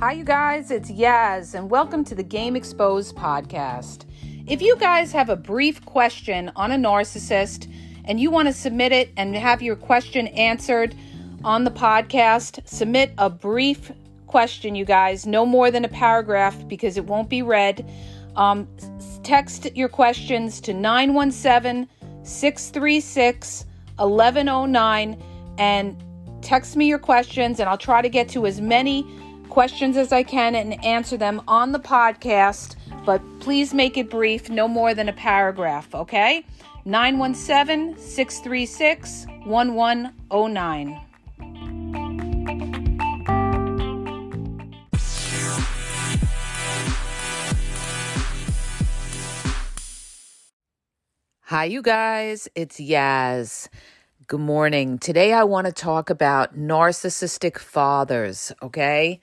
Hi, you guys, it's Yaz, and welcome to the Game Exposed podcast. If you guys have a brief question on a narcissist and you want to submit it and have your question answered on the podcast, submit a brief question, you guys, no more than a paragraph because it won't be read. Um, text your questions to 917 636 1109 and text me your questions, and I'll try to get to as many questions as I can and answer them on the podcast, but please make it brief, no more than a paragraph, okay? 917 636 1109. Hi, you guys. It's Yaz. Good morning. Today I want to talk about narcissistic fathers, okay?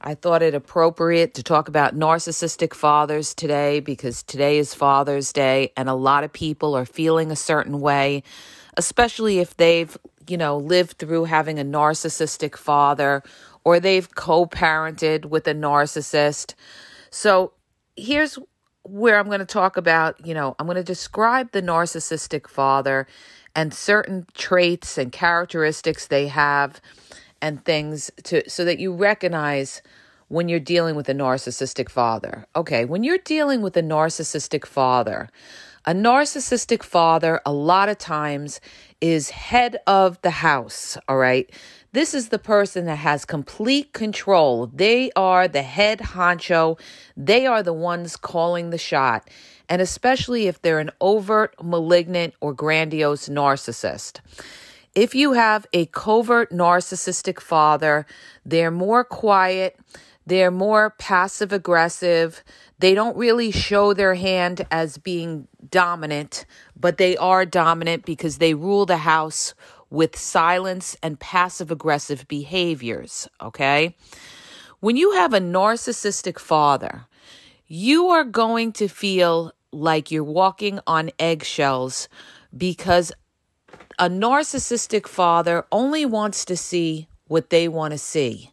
I thought it appropriate to talk about narcissistic fathers today because today is Father's Day and a lot of people are feeling a certain way, especially if they've, you know, lived through having a narcissistic father or they've co parented with a narcissist. So here's where I'm going to talk about, you know, I'm going to describe the narcissistic father and certain traits and characteristics they have and things to so that you recognize when you're dealing with a narcissistic father. Okay, when you're dealing with a narcissistic father, a narcissistic father a lot of times is head of the house, all right? This is the person that has complete control. They are the head honcho. They are the ones calling the shot and especially if they're an overt, malignant, or grandiose narcissist. If you have a covert narcissistic father, they're more quiet, they're more passive aggressive, they don't really show their hand as being dominant, but they are dominant because they rule the house with silence and passive aggressive behaviors, okay? When you have a narcissistic father, you are going to feel like you're walking on eggshells because a narcissistic father only wants to see what they want to see.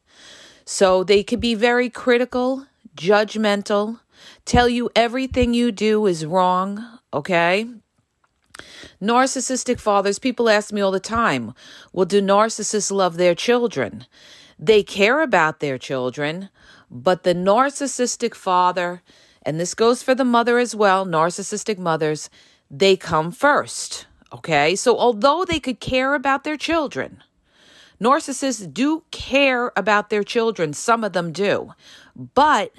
So they could be very critical, judgmental, tell you everything you do is wrong, okay? Narcissistic fathers, people ask me all the time, well, do narcissists love their children? They care about their children, but the narcissistic father and this goes for the mother as well, narcissistic mothers, they come first. Okay. So although they could care about their children, narcissists do care about their children. Some of them do. But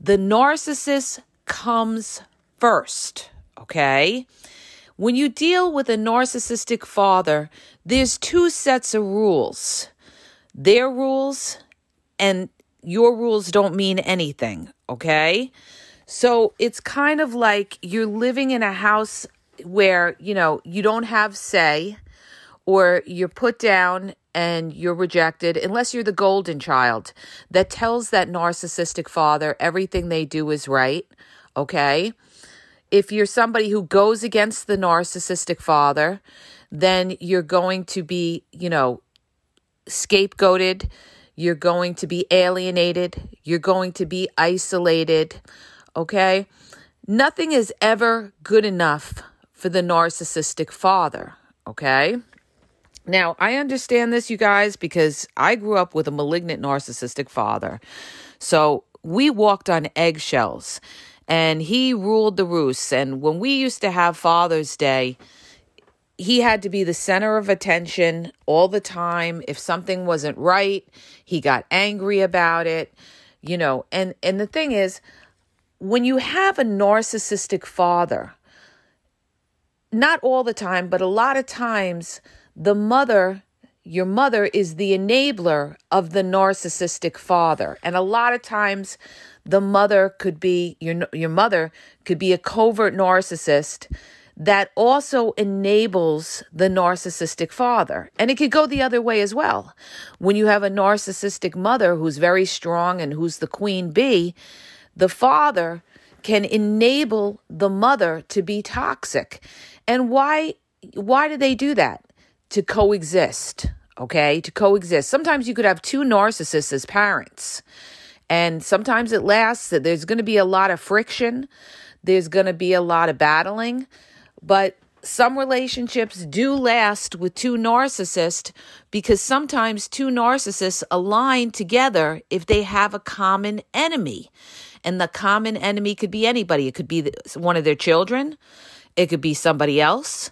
the narcissist comes first. Okay. When you deal with a narcissistic father, there's two sets of rules their rules and your rules don't mean anything. Okay. So it's kind of like you're living in a house where, you know, you don't have say or you're put down and you're rejected unless you're the golden child that tells that narcissistic father everything they do is right. Okay. If you're somebody who goes against the narcissistic father, then you're going to be, you know, scapegoated. You're going to be alienated. You're going to be isolated okay? Nothing is ever good enough for the narcissistic father, okay? Now, I understand this, you guys, because I grew up with a malignant narcissistic father. So we walked on eggshells and he ruled the roost. And when we used to have Father's Day, he had to be the center of attention all the time. If something wasn't right, he got angry about it, you know. And and the thing is, when you have a narcissistic father, not all the time, but a lot of times, the mother, your mother, is the enabler of the narcissistic father. And a lot of times, the mother could be, your, your mother could be a covert narcissist that also enables the narcissistic father. And it could go the other way as well. When you have a narcissistic mother who's very strong and who's the queen bee, the father can enable the mother to be toxic. And why why do they do that? To coexist, okay? To coexist. Sometimes you could have two narcissists as parents. And sometimes it lasts. There's going to be a lot of friction. There's going to be a lot of battling. But some relationships do last with two narcissists because sometimes two narcissists align together if they have a common enemy. And the common enemy could be anybody. It could be one of their children, it could be somebody else,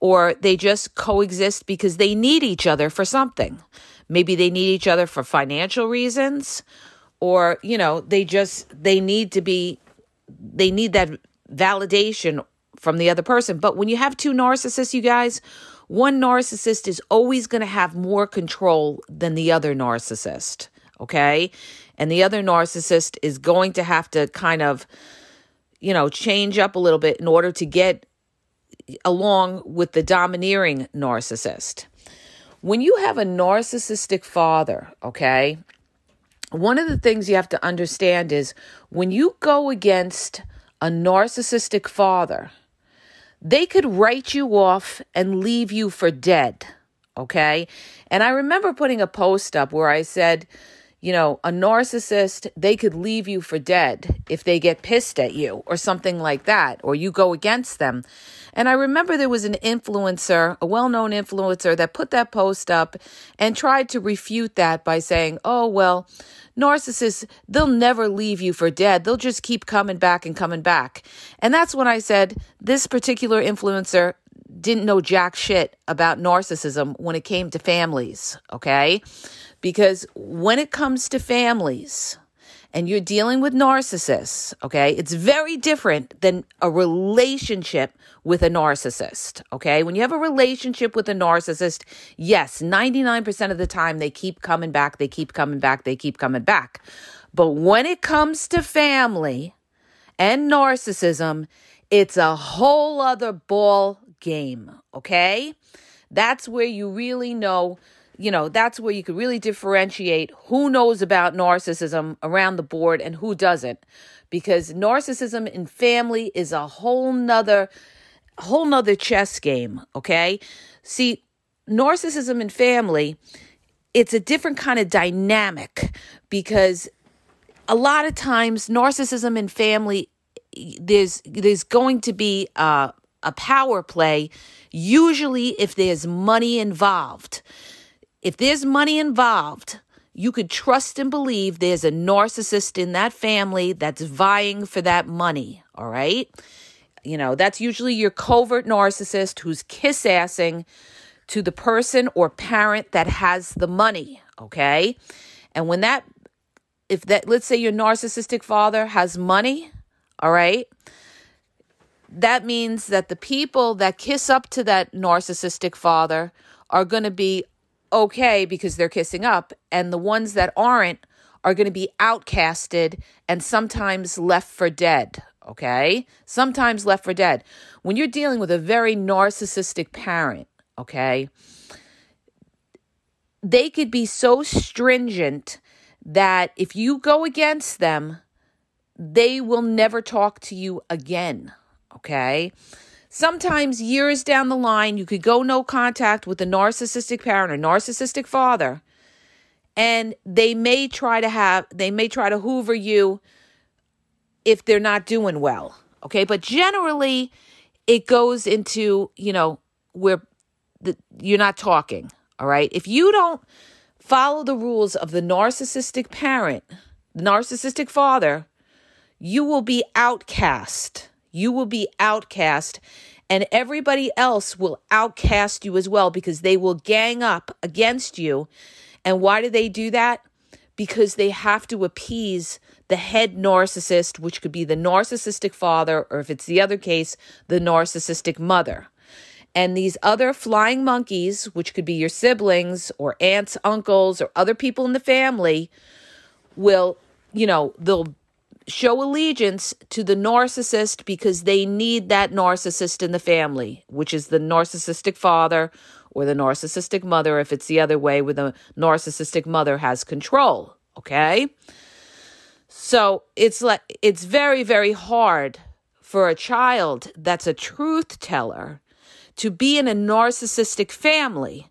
or they just coexist because they need each other for something. Maybe they need each other for financial reasons, or, you know, they just, they need to be, they need that validation from the other person. But when you have two narcissists, you guys, one narcissist is always going to have more control than the other narcissist. Okay. And the other narcissist is going to have to kind of, you know, change up a little bit in order to get along with the domineering narcissist. When you have a narcissistic father, okay, one of the things you have to understand is when you go against a narcissistic father, they could write you off and leave you for dead. Okay. And I remember putting a post up where I said, you know, a narcissist, they could leave you for dead if they get pissed at you or something like that, or you go against them. And I remember there was an influencer, a well known influencer, that put that post up and tried to refute that by saying, oh, well, narcissists, they'll never leave you for dead. They'll just keep coming back and coming back. And that's when I said, this particular influencer didn't know jack shit about narcissism when it came to families, okay? Because when it comes to families, and you're dealing with narcissists, okay, it's very different than a relationship with a narcissist, okay? When you have a relationship with a narcissist, yes, 99% of the time they keep coming back, they keep coming back, they keep coming back. But when it comes to family and narcissism, it's a whole other ball game, okay? That's where you really know you know, that's where you could really differentiate who knows about narcissism around the board and who doesn't. Because narcissism in family is a whole nother whole nother chess game, okay? See, narcissism in family, it's a different kind of dynamic because a lot of times narcissism in family there's there's going to be a, a power play usually if there's money involved if there's money involved, you could trust and believe there's a narcissist in that family that's vying for that money, all right? You know, that's usually your covert narcissist who's kiss assing to the person or parent that has the money, okay? And when that, if that, let's say your narcissistic father has money, all right? That means that the people that kiss up to that narcissistic father are going to be okay because they're kissing up, and the ones that aren't are going to be outcasted and sometimes left for dead. Okay? Sometimes left for dead. When you're dealing with a very narcissistic parent, okay, they could be so stringent that if you go against them, they will never talk to you again. Okay? Sometimes years down the line, you could go no contact with a narcissistic parent or narcissistic father, and they may try to have, they may try to hoover you if they're not doing well. Okay. But generally, it goes into, you know, where the, you're not talking. All right. If you don't follow the rules of the narcissistic parent, narcissistic father, you will be outcast you will be outcast, and everybody else will outcast you as well because they will gang up against you. And why do they do that? Because they have to appease the head narcissist, which could be the narcissistic father, or if it's the other case, the narcissistic mother. And these other flying monkeys, which could be your siblings or aunts, uncles, or other people in the family, will, you know, they'll show allegiance to the narcissist because they need that narcissist in the family, which is the narcissistic father or the narcissistic mother, if it's the other way, where the narcissistic mother has control. Okay? So it's like it's very, very hard for a child that's a truth teller to be in a narcissistic family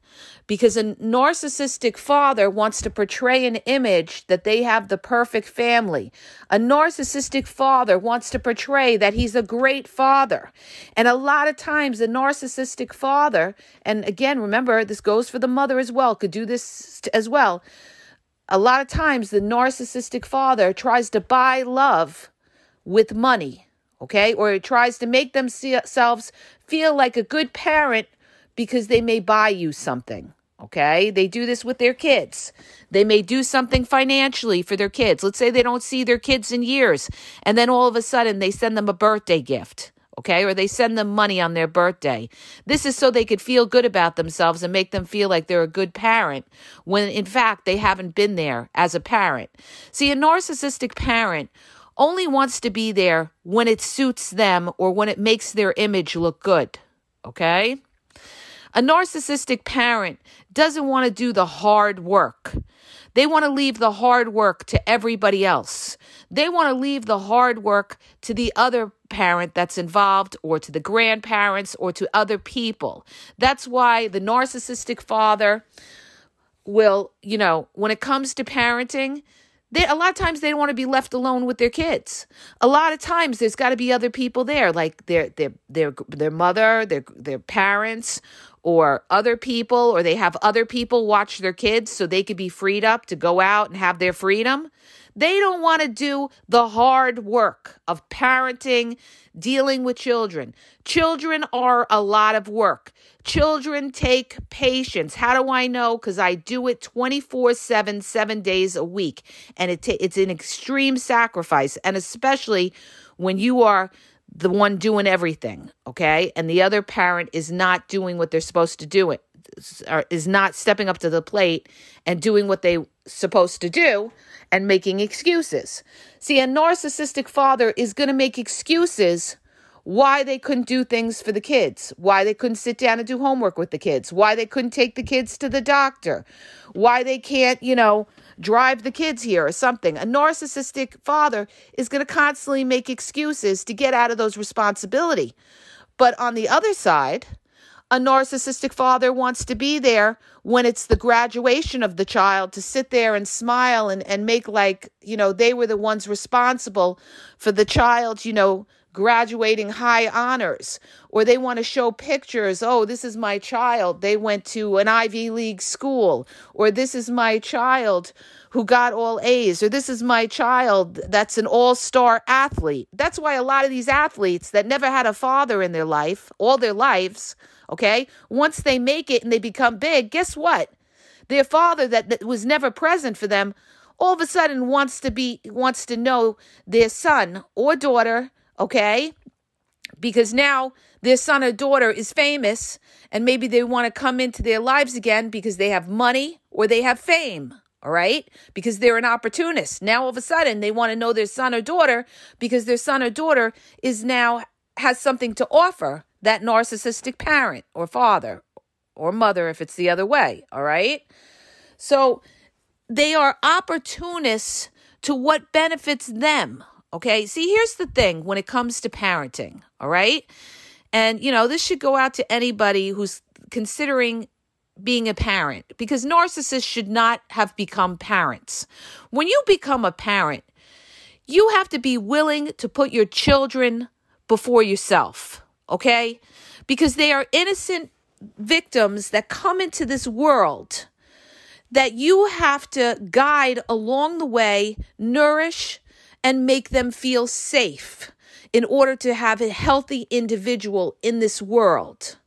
because a narcissistic father wants to portray an image that they have the perfect family. A narcissistic father wants to portray that he's a great father. And a lot of times, a narcissistic father, and again, remember, this goes for the mother as well, could do this as well. A lot of times, the narcissistic father tries to buy love with money, okay? Or it tries to make themselves feel like a good parent because they may buy you something. Okay, they do this with their kids. They may do something financially for their kids. Let's say they don't see their kids in years, and then all of a sudden they send them a birthday gift. Okay, or they send them money on their birthday. This is so they could feel good about themselves and make them feel like they're a good parent when in fact they haven't been there as a parent. See, a narcissistic parent only wants to be there when it suits them or when it makes their image look good. Okay? A narcissistic parent doesn't want to do the hard work. They want to leave the hard work to everybody else. They want to leave the hard work to the other parent that's involved or to the grandparents or to other people. That's why the narcissistic father will, you know, when it comes to parenting, they, a lot of times they don't want to be left alone with their kids. A lot of times there's got to be other people there, like their their their their mother, their their parents, or other people, or they have other people watch their kids so they could be freed up to go out and have their freedom. They don't want to do the hard work of parenting, dealing with children. Children are a lot of work. Children take patience. How do I know? Because I do it 24 7, seven days a week. And it it's an extreme sacrifice. And especially when you are the one doing everything, okay? And the other parent is not doing what they're supposed to do it is not stepping up to the plate and doing what they supposed to do and making excuses. See, a narcissistic father is going to make excuses why they couldn't do things for the kids, why they couldn't sit down and do homework with the kids, why they couldn't take the kids to the doctor, why they can't, you know, drive the kids here or something. A narcissistic father is going to constantly make excuses to get out of those responsibility. But on the other side, a narcissistic father wants to be there when it's the graduation of the child to sit there and smile and, and make like, you know, they were the ones responsible for the child, you know, graduating high honors, or they want to show pictures. Oh, this is my child. They went to an Ivy League school, or this is my child who got all A's, or this is my child that's an all star athlete. That's why a lot of these athletes that never had a father in their life, all their lives, okay, once they make it and they become big, guess what? Their father that, that was never present for them all of a sudden wants to be wants to know their son or daughter okay? Because now their son or daughter is famous and maybe they want to come into their lives again because they have money or they have fame, all right? Because they're an opportunist. Now all of a sudden they want to know their son or daughter because their son or daughter is now has something to offer that narcissistic parent or father or mother if it's the other way, all right? So they are opportunists to what benefits them, Okay. See, here's the thing when it comes to parenting. All right. And, you know, this should go out to anybody who's considering being a parent because narcissists should not have become parents. When you become a parent, you have to be willing to put your children before yourself. Okay. Because they are innocent victims that come into this world that you have to guide along the way, nourish, and make them feel safe in order to have a healthy individual in this world.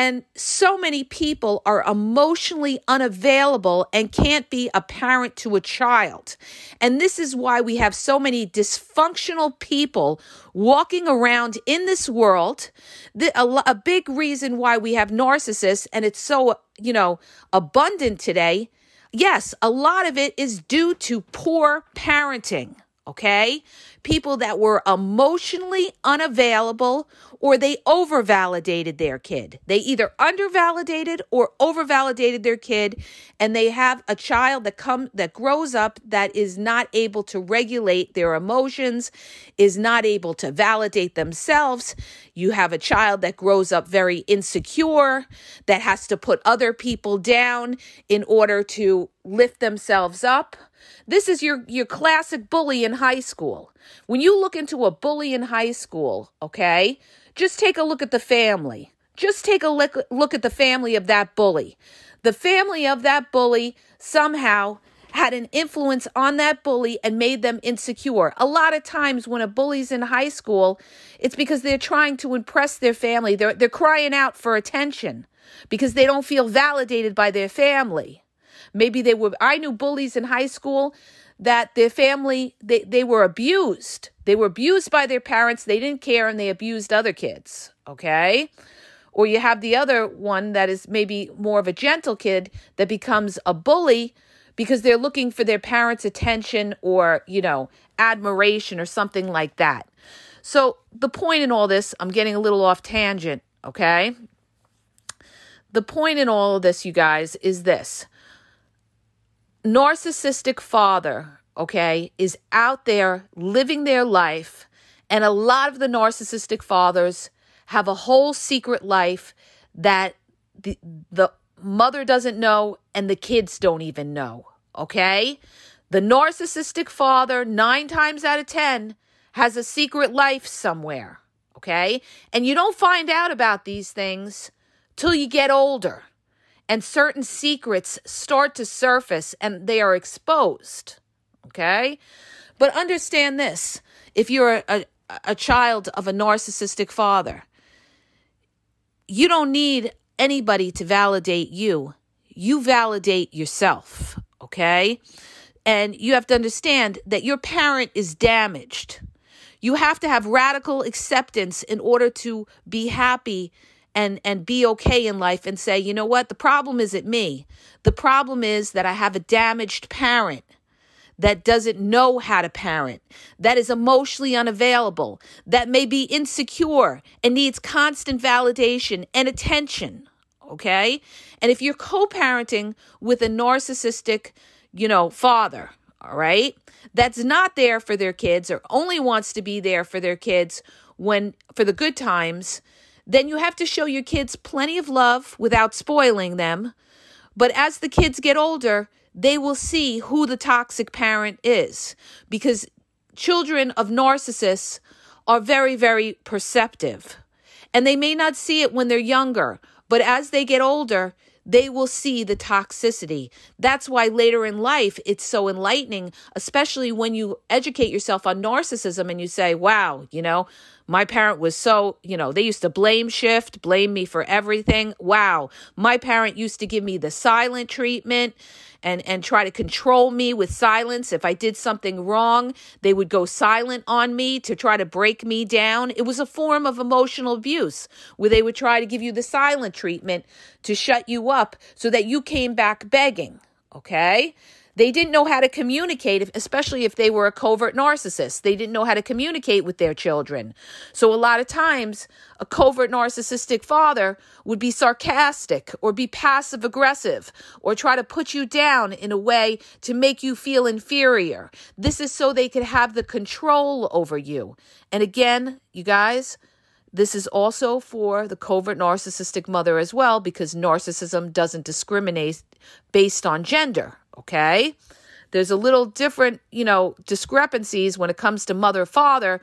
And so many people are emotionally unavailable and can't be a parent to a child. And this is why we have so many dysfunctional people walking around in this world. The, a, a big reason why we have narcissists and it's so, you know, abundant today. Yes, a lot of it is due to poor parenting. Okay? People that were emotionally unavailable or they overvalidated their kid. They either undervalidated or overvalidated their kid and they have a child that come that grows up that is not able to regulate their emotions, is not able to validate themselves. You have a child that grows up very insecure, that has to put other people down in order to lift themselves up. This is your your classic bully in high school. When you look into a bully in high school, okay? Just take a look at the family. Just take a look, look at the family of that bully. The family of that bully somehow had an influence on that bully and made them insecure. A lot of times when a bully's in high school, it's because they're trying to impress their family. They're they're crying out for attention because they don't feel validated by their family. Maybe they were I knew bullies in high school that their family they, they were abused. They were abused by their parents. They didn't care and they abused other kids. Okay? Or you have the other one that is maybe more of a gentle kid that becomes a bully because they're looking for their parents' attention or, you know, admiration or something like that. So, the point in all this, I'm getting a little off tangent, okay? The point in all of this, you guys, is this narcissistic father, okay, is out there living their life. And a lot of the narcissistic fathers have a whole secret life that the, the mother doesn't know and the kids don't even know, okay? The narcissistic father, nine times out of 10, has a secret life somewhere, okay? And you don't find out about these things till you get older and certain secrets start to surface and they are exposed. Okay? But understand this if you're a, a child of a narcissistic father, you don't need anybody to validate you. You validate yourself. Okay? And you have to understand that your parent is damaged. You have to have radical acceptance in order to be happy and and be okay in life and say, you know what? The problem isn't me. The problem is that I have a damaged parent that doesn't know how to parent, that is emotionally unavailable, that may be insecure and needs constant validation and attention. Okay? And if you're co-parenting with a narcissistic, you know, father, all right, that's not there for their kids or only wants to be there for their kids when for the good times, then you have to show your kids plenty of love without spoiling them. But as the kids get older, they will see who the toxic parent is because children of narcissists are very, very perceptive. And they may not see it when they're younger, but as they get older, they will see the toxicity. That's why later in life it's so enlightening, especially when you educate yourself on narcissism and you say, wow, you know, my parent was so, you know, they used to blame shift, blame me for everything. Wow. My parent used to give me the silent treatment and and try to control me with silence. If I did something wrong, they would go silent on me to try to break me down. It was a form of emotional abuse where they would try to give you the silent treatment to shut you up so that you came back begging. Okay? They didn't know how to communicate, especially if they were a covert narcissist. They didn't know how to communicate with their children. So, a lot of times, a covert narcissistic father would be sarcastic or be passive aggressive or try to put you down in a way to make you feel inferior. This is so they could have the control over you. And again, you guys, this is also for the covert narcissistic mother as well, because narcissism doesn't discriminate based on gender, okay? There's a little different, you know, discrepancies when it comes to mother father,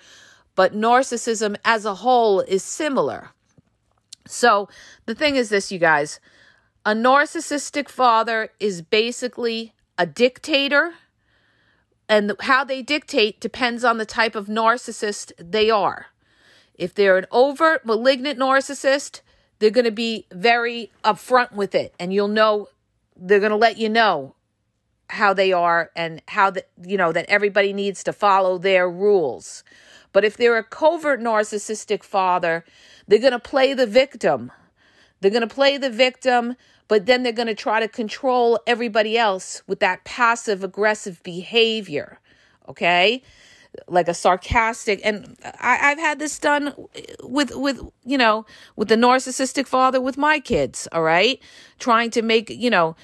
but narcissism as a whole is similar. So the thing is this, you guys a narcissistic father is basically a dictator, and how they dictate depends on the type of narcissist they are. If they're an overt, malignant narcissist, they're going to be very upfront with it, and you'll know they're going to let you know how they are and how that you know that everybody needs to follow their rules. But if they're a covert narcissistic father, they're going to play the victim. They're going to play the victim, but then they're going to try to control everybody else with that passive aggressive behavior. Okay? like a sarcastic and I, I've had this done with with you know with the narcissistic father with my kids, all right? Trying to make, you know,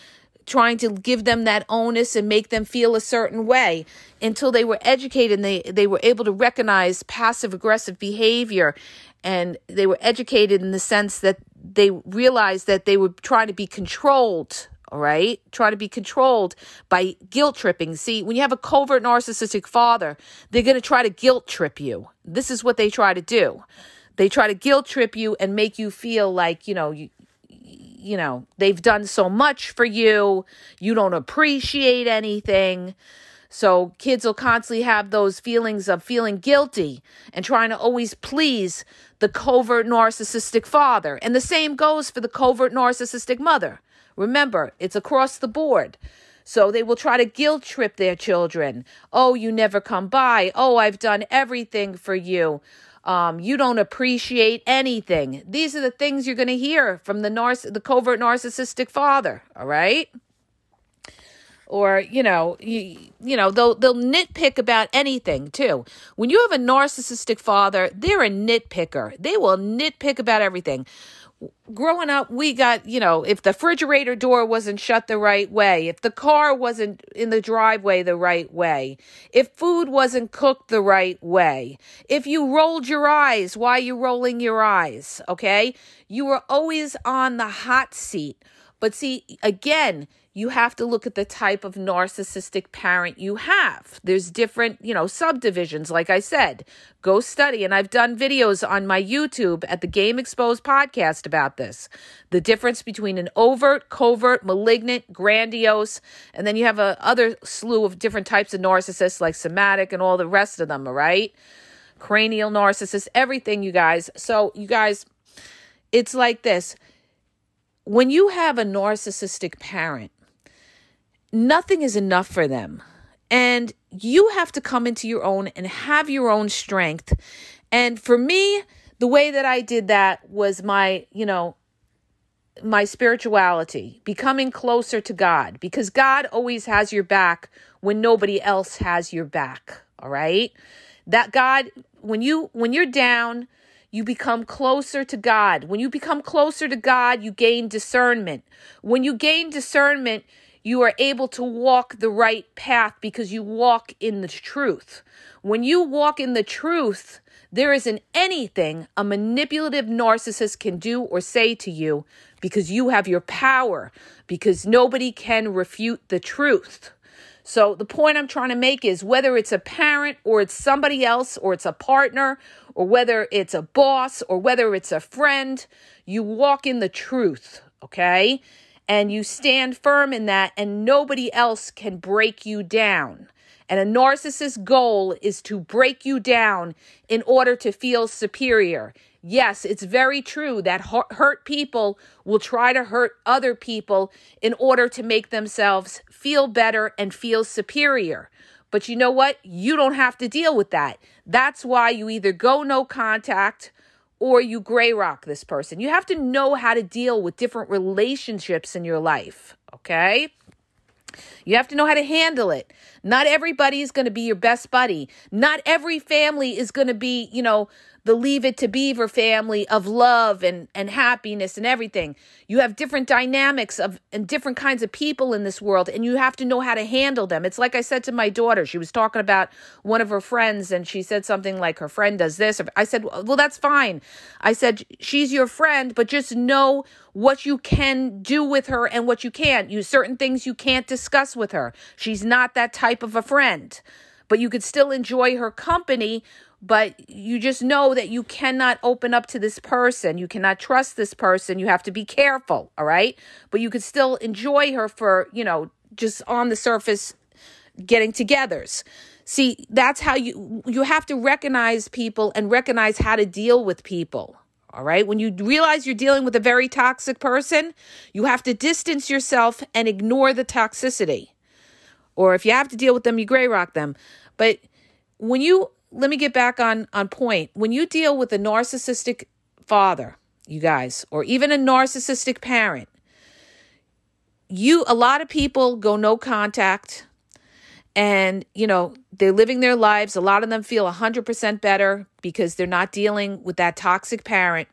trying to give them that onus and make them feel a certain way. Until they were educated and they, they were able to recognize passive aggressive behavior. And they were educated in the sense that they realized that they were trying to be controlled all right? Try to be controlled by guilt tripping. See when you have a covert narcissistic father they're going to try to guilt trip you. This is what they try to do. They try to guilt trip you and make you feel like you know you you know they've done so much for you you don't appreciate anything so kids will constantly have those feelings of feeling guilty and trying to always please the covert narcissistic father. And the same goes for the covert narcissistic mother. Remember, it's across the board. So they will try to guilt trip their children. Oh, you never come by. Oh, I've done everything for you. Um, you don't appreciate anything. These are the things you're going to hear from the narciss- the covert narcissistic father. All right or you know you, you know they'll they'll nitpick about anything too when you have a narcissistic father they're a nitpicker they will nitpick about everything growing up we got you know if the refrigerator door wasn't shut the right way if the car wasn't in the driveway the right way if food wasn't cooked the right way if you rolled your eyes why are you rolling your eyes okay? You were always on the hot seat. But see again you have to look at the type of narcissistic parent you have. There's different, you know, subdivisions, like I said. Go study. And I've done videos on my YouTube at the Game Exposed podcast about this. The difference between an overt, covert, malignant, grandiose, and then you have a other slew of different types of narcissists like somatic and all the rest of them, all right? Cranial narcissists, everything, you guys. So, you guys, it's like this. When you have a narcissistic parent, nothing is enough for them. And you have to come into your own and have your own strength. And for me, the way that I did that was my, you know, my spirituality, becoming closer to God, because God always has your back when nobody else has your back. All right. That God, when you, when you're down, you become closer to God. When you become closer to God, you gain discernment. When you gain discernment, you are able to walk the right path because you walk in the truth. When you walk in the truth, there isn't anything a manipulative narcissist can do or say to you because you have your power, because nobody can refute the truth. So, the point I'm trying to make is whether it's a parent or it's somebody else or it's a partner or whether it's a boss or whether it's a friend, you walk in the truth, okay? And you stand firm in that, and nobody else can break you down. And a narcissist's goal is to break you down in order to feel superior. Yes, it's very true that hurt people will try to hurt other people in order to make themselves feel better and feel superior. But you know what? You don't have to deal with that. That's why you either go no contact or you gray rock this person. You have to know how to deal with different relationships in your life, okay? You have to know how to handle it. Not everybody is going to be your best buddy. Not every family is going to be, you know, the Leave It to Beaver family of love and, and happiness and everything. You have different dynamics of and different kinds of people in this world, and you have to know how to handle them. It's like I said to my daughter. She was talking about one of her friends, and she said something like her friend does this. I said, Well, that's fine. I said, She's your friend, but just know what you can do with her and what you can't. You certain things you can't discuss with her. She's not that type of a friend. But you could still enjoy her company but you just know that you cannot open up to this person. You cannot trust this person. You have to be careful, all right? But you could still enjoy her for, you know, just on the surface getting togethers. See, that's how you you have to recognize people and recognize how to deal with people. All right? When you realize you're dealing with a very toxic person, you have to distance yourself and ignore the toxicity. Or if you have to deal with them, you gray rock them. But when you let me get back on on point. When you deal with a narcissistic father, you guys, or even a narcissistic parent, you a lot of people go no contact. And you know they're living their lives. A lot of them feel 100% better because they're not dealing with that toxic parent.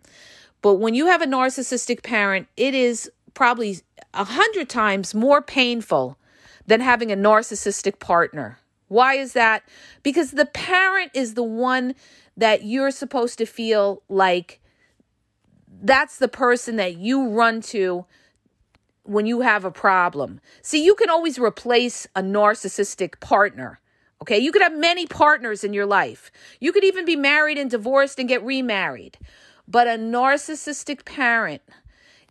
But when you have a narcissistic parent it is probably a hundred times more painful than having a narcissistic partner why is that because the parent is the one that you're supposed to feel like that's the person that you run to when you have a problem. See, you can always replace a narcissistic partner. Okay, you could have many partners in your life. You could even be married and divorced and get remarried. But a narcissistic parent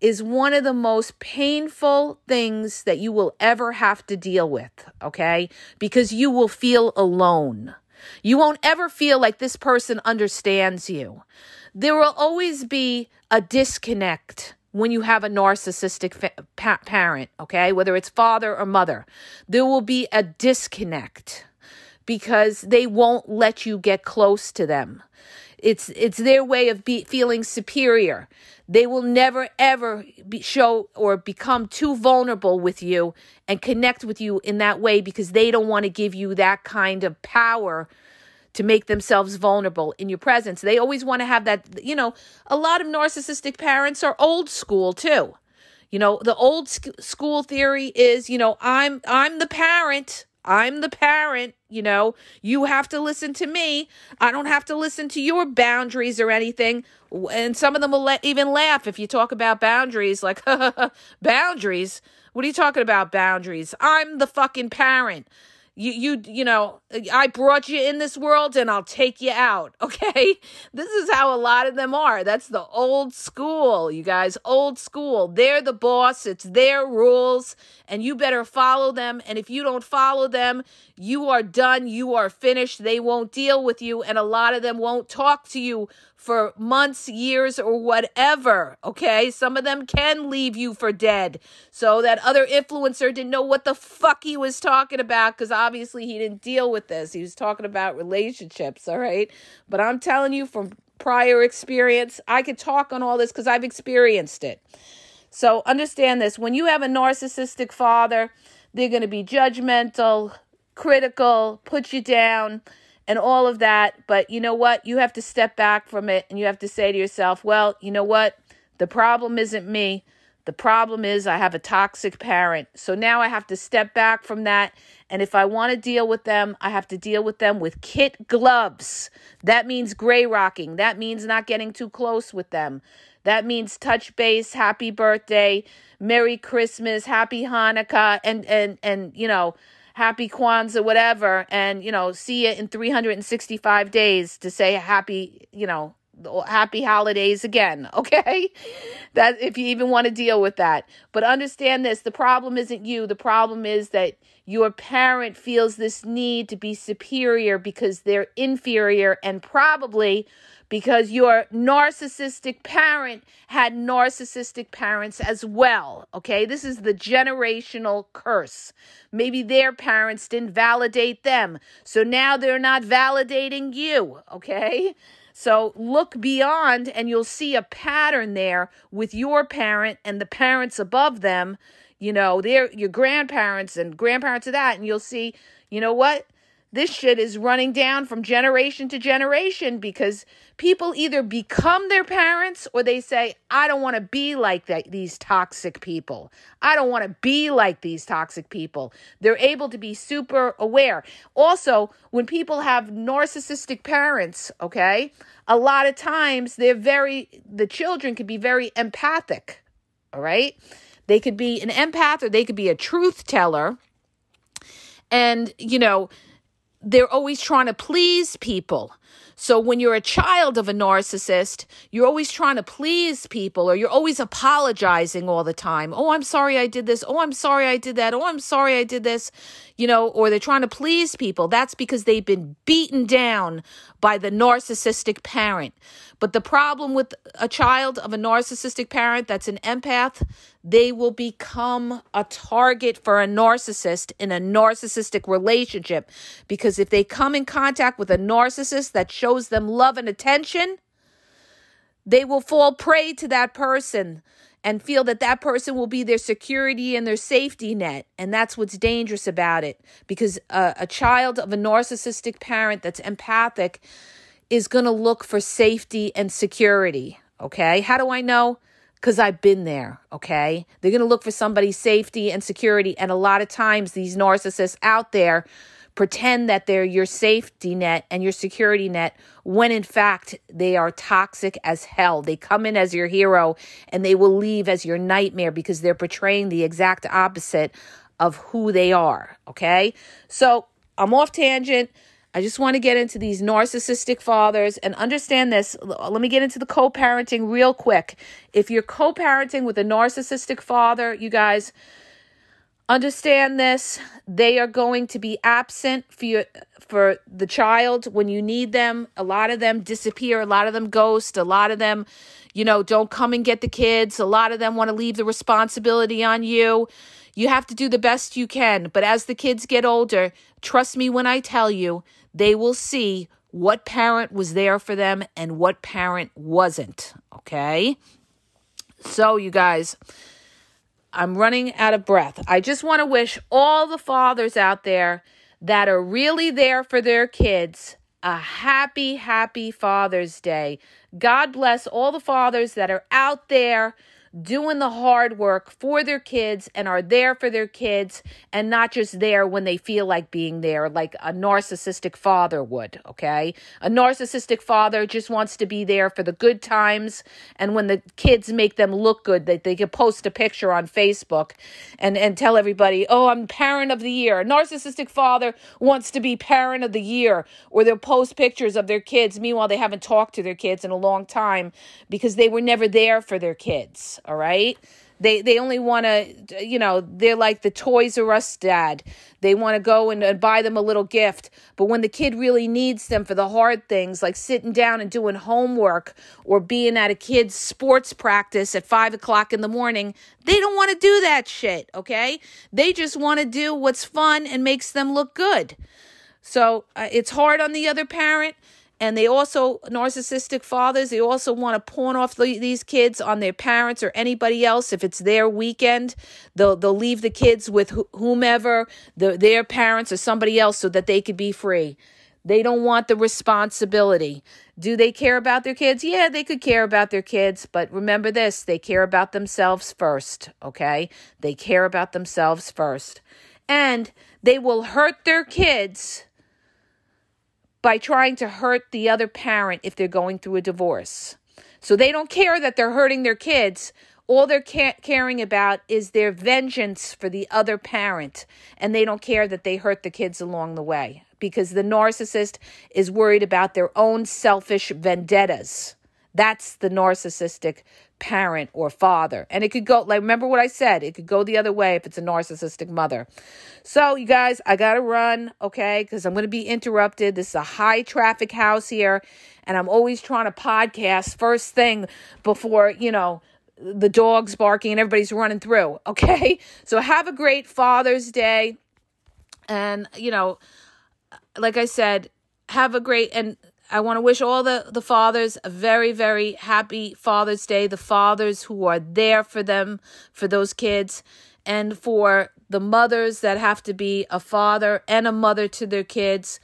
is one of the most painful things that you will ever have to deal with, okay? Because you will feel alone. You won't ever feel like this person understands you. There will always be a disconnect when you have a narcissistic fa- pa- parent, okay, whether it's father or mother, there will be a disconnect because they won't let you get close to them. It's it's their way of be, feeling superior. They will never ever be, show or become too vulnerable with you and connect with you in that way because they don't want to give you that kind of power to make themselves vulnerable in your presence. They always want to have that, you know, a lot of narcissistic parents are old school too. You know, the old sc- school theory is, you know, I'm I'm the parent. I'm the parent, you know. You have to listen to me. I don't have to listen to your boundaries or anything. And some of them will let, even laugh if you talk about boundaries like boundaries. What are you talking about boundaries? I'm the fucking parent you you you know i brought you in this world and i'll take you out okay? This is how a lot of them are. That's the old school you guys old school. They're the boss. It's their rules and you better follow them. And if you don't follow them you are done. You are finished. They won't deal with you and a lot of them won't talk to you for months, years, or whatever. Okay. Some of them can leave you for dead. So that other influencer didn't know what the fuck he was talking about because obviously he didn't deal with this. He was talking about relationships. All right. But I'm telling you from prior experience, I could talk on all this because I've experienced it. So understand this when you have a narcissistic father, they're going to be judgmental, critical, put you down and all of that. But you know what? You have to step back from it and you have to say to yourself, well, you know what? The problem isn't me. The problem is I have a toxic parent. So now I have to step back from that. And if I want to deal with them, I have to deal with them with kit gloves. That means gray rocking. That means not getting too close with them. That means touch base, happy birthday, Merry Christmas, happy Hanukkah, and and and you know, happy Kwanzaa, whatever, and you know, see it in 365 days to say happy, you know, happy holidays again, okay? That if you even want to deal with that. But understand this, the problem isn't you. The problem is that your parent feels this need to be superior because they're inferior and probably because your narcissistic parent had narcissistic parents as well. Okay, this is the generational curse. Maybe their parents didn't validate them, so now they're not validating you. Okay. So look beyond and you'll see a pattern there with your parent and the parents above them. You know, they're your grandparents and grandparents of that. And you'll see, you know what? This shit is running down from generation to generation because people either become their parents or they say i don't want to be like that, these toxic people. I don't want to be like these toxic people. They're able to be super aware. Also when people have narcissistic parents okay a lot of times they're very the children can be very empathic all right? They could be an empath or they could be a truth teller. And you know they're always trying to please people. So when you're a child of a narcissist, you're always trying to please people or you're always apologizing all the time. Oh, I'm sorry I did this. Oh, I'm sorry I did that. Oh, I'm sorry I did this. You know, or they're trying to please people. That's because they've been beaten down by the narcissistic parent. But the problem with a child of a narcissistic parent that's an empath, they will become a target for a narcissist in a narcissistic relationship. Because if they come in contact with a narcissist that shows them love and attention, they will fall prey to that person and feel that that person will be their security and their safety net. And that's what's dangerous about it because a, a child of a narcissistic parent that's empathic is going to look for safety and security. Okay. How do I know? Because I've been there. Okay. They're going to look for somebody's safety and security. And a lot of times, these narcissists out there pretend that they're your safety net and your security net when in fact they are toxic as hell. They come in as your hero and they will leave as your nightmare because they're portraying the exact opposite of who they are. Okay. So I'm off tangent. I just want to get into these narcissistic fathers and understand this. Let me get into the co parenting real quick. If you're co parenting with a narcissistic father, you guys, Understand this. They are going to be absent for your, for the child when you need them. A lot of them disappear. A lot of them ghost. A lot of them, you know, don't come and get the kids. A lot of them want to leave the responsibility on you. You have to do the best you can. But as the kids get older, trust me when I tell you, they will see what parent was there for them and what parent wasn't. Okay? So, you guys, I'm running out of breath. I just want to wish all the fathers out there that are really there for their kids a happy, happy Father's Day. God bless all the fathers that are out there doing the hard work for their kids and are there for their kids and not just there when they feel like being there, like a narcissistic father would. Okay. A narcissistic father just wants to be there for the good times. And when the kids make them look good, that they, can post a picture on Facebook and, and tell everybody, oh, I'm parent of the year. A narcissistic father wants to be parent of the year, or they'll post pictures of their kids. Meanwhile, they haven't talked to their kids in a long time because they were never there for their kids all right? They they only want to, you know, they're like the Toys R Us dad. They want to go and, and buy them a little gift. But when the kid really needs them for the hard things, like sitting down and doing homework or being at a kid's sports practice at five o'clock in the morning, they don't want to do that shit, okay? They just want to do what's fun and makes them look good. So uh, it's hard on the other parent and they also narcissistic fathers they also want to pawn off the, these kids on their parents or anybody else. If it's their weekend they'll they'll leave the kids with whomever the, their parents or somebody else so that they could be free. They don't want the responsibility. Do they care about their kids? Yeah they could care about their kids but remember this they care about themselves first okay? They care about themselves first. And they will hurt their kids by trying to hurt the other parent if they're going through a divorce. So they don't care that they're hurting their kids. All they're ca- caring about is their vengeance for the other parent. And they don't care that they hurt the kids along the way because the narcissist is worried about their own selfish vendettas. That's the narcissistic parent or father. And it could go, like, remember what I said, it could go the other way if it's a narcissistic mother. So, you guys, I got to run, okay, because I'm going to be interrupted. This is a high traffic house here, and I'm always trying to podcast first thing before, you know, the dog's barking and everybody's running through, okay? So, have a great Father's Day. And, you know, like I said, have a great and I want to wish all the, the fathers a very, very happy Father's Day. The fathers who are there for them, for those kids, and for the mothers that have to be a father and a mother to their kids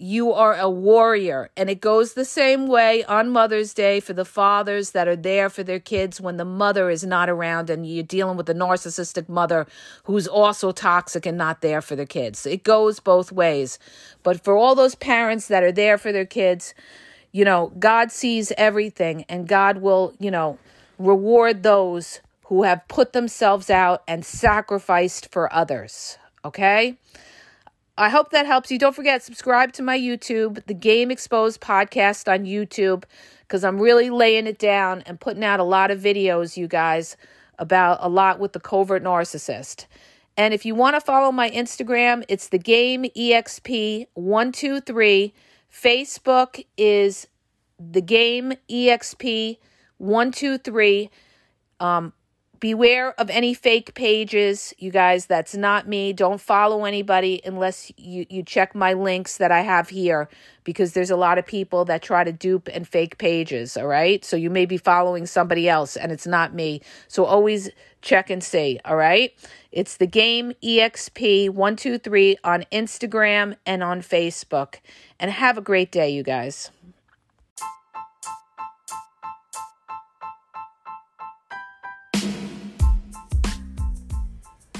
you are a warrior. And it goes the same way on Mother's Day for the fathers that are there for their kids when the mother is not around and you're dealing with a narcissistic mother who's also toxic and not there for their kids. It goes both ways. But for all those parents that are there for their kids, you know, God sees everything and God will, you know, reward those who have put themselves out and sacrificed for others. Okay? I hope that helps you. Don't forget, subscribe to my YouTube, the Game Exposed podcast on YouTube, because I'm really laying it down and putting out a lot of videos, you guys, about a lot with the covert narcissist. And if you want to follow my Instagram, it's the Game EXP123. Facebook is the Game EXP123. Um, beware of any fake pages you guys. That's not me. Don't follow anybody unless you, you check my links that i have here because there's a lot of people that try to dupe and fake pages all right? So you may be following somebody else and it's not me. So always check and see all right? It's the game exp123 on instagram and on facebook. And have a great day you guys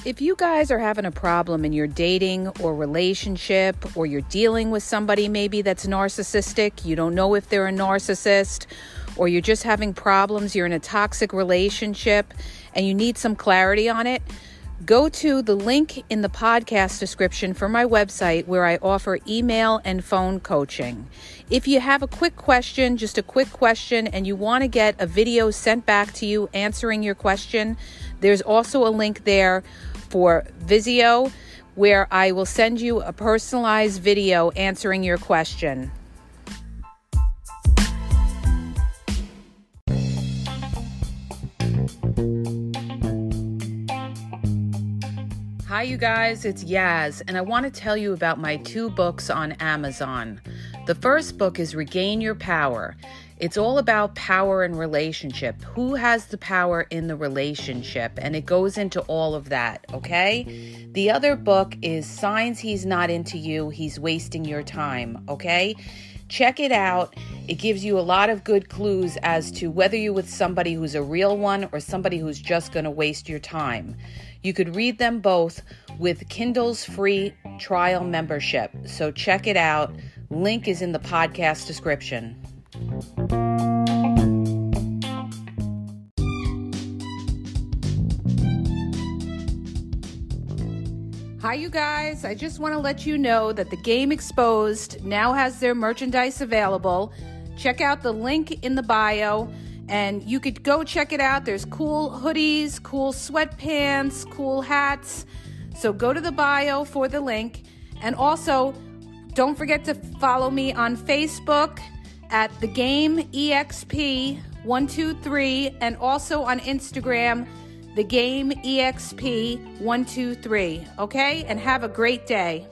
If you guys are having a problem in your dating or relationship, or you're dealing with somebody maybe that's narcissistic, you don't know if they're a narcissist, or you're just having problems, you're in a toxic relationship, and you need some clarity on it, go to the link in the podcast description for my website where I offer email and phone coaching. If you have a quick question, just a quick question, and you want to get a video sent back to you answering your question, there's also a link there for Vizio, where I will send you a personalized video answering your question. Hi, you guys, it's Yaz, and I want to tell you about my two books on Amazon. The first book is Regain Your Power. It's all about power and relationship. Who has the power in the relationship? And it goes into all of that, okay? The other book is Signs He's Not Into You, He's Wasting Your Time, okay? Check it out. It gives you a lot of good clues as to whether you're with somebody who's a real one or somebody who's just going to waste your time. You could read them both with Kindle's free trial membership. So check it out. Link is in the podcast description. Hi, you guys. I just want to let you know that the Game Exposed now has their merchandise available. Check out the link in the bio and you could go check it out. There's cool hoodies, cool sweatpants, cool hats. So go to the bio for the link. And also, don't forget to follow me on Facebook at the game exp123 and also on Instagram the game exp123 okay? And have a great day